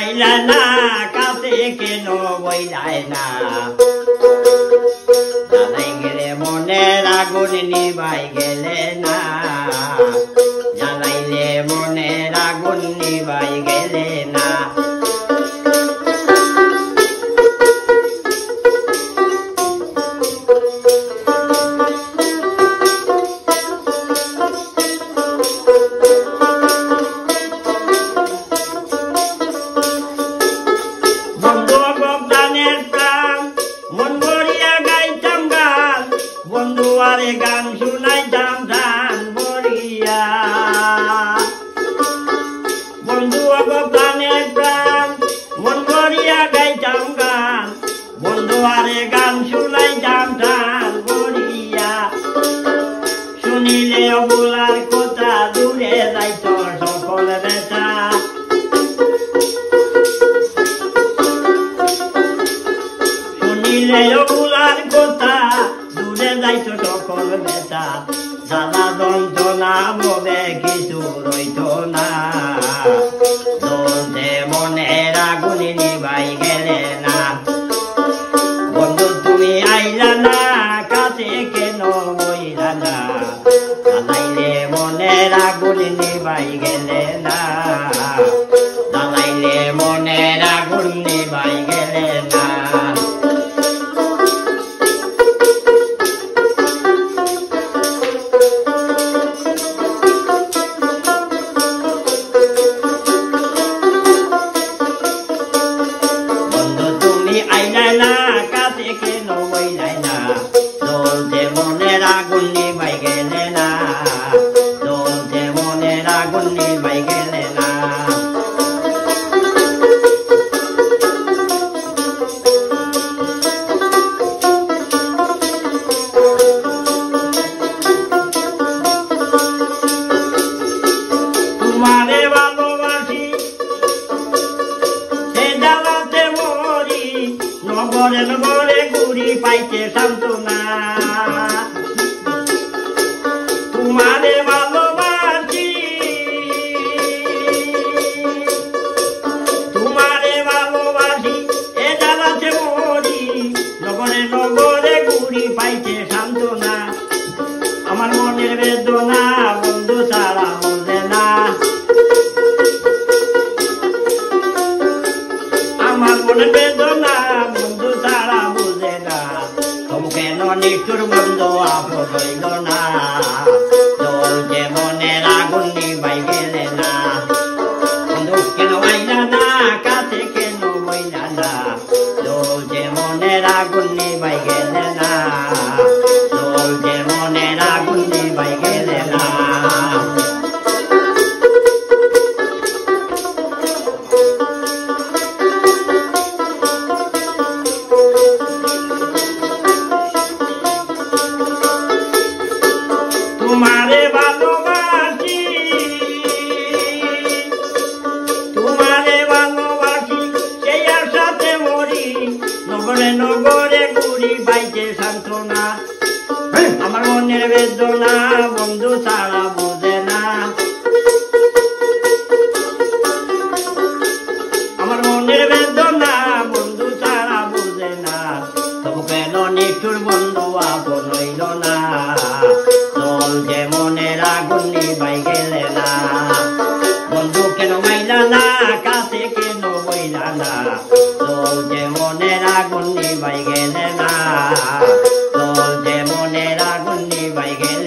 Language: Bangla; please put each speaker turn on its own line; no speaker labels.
আইলা না কাছে কেন বইলাই না? গেলে মনের আগুন নিবাই গেলে না। বগদানের প্রাণ। মন ভরিয়া গাইতাম গান। বন্ধু আরে গান শুনাইতাম ধান ভরিয়া। শুনিলে কথা, দূরে সকল শুনিলে কথা, দূরে সকল গেলে না। বন্ধু, তুমি আইলা না, কাছে কেন বইলা না? জ্বালাইলে মনের আগুনি নিবাই গেলে না। চলতে মনের আগুন নিবাই গেলে না চলতে মনের আগুন নিবাই গেলে না তোমারে ভালোবাসি সে জ্বালাতে মরি নগরে নগরে ঘুরি পাইতে সান্ত্বনা। তোমারে ভালোবাসি। তোমারে ভালোবাসি এ জ্বালাছে মরি। নগরে নগরে ঘুরি পাইছে নিষ্ঠুর বন্ধু হইল না। ভালোবাসি। তোমারে ভালোবাসি সেই আশাতে মরি। নগরে নগরে ঘুরি বাইতে সান্ত্বনা। আমার মনের বেদনা বন্ধু ছাড়া বোঝে না। আমার মনের বেদনা বন্ধু ছাড়া বুঝে না। তবু কেন নিষ্ঠুর বন্ধু আপন হইল না। না। চলছে মনের আগুন নিবাই গেলে না। চলছে মনের আগুন নিবাই গেলে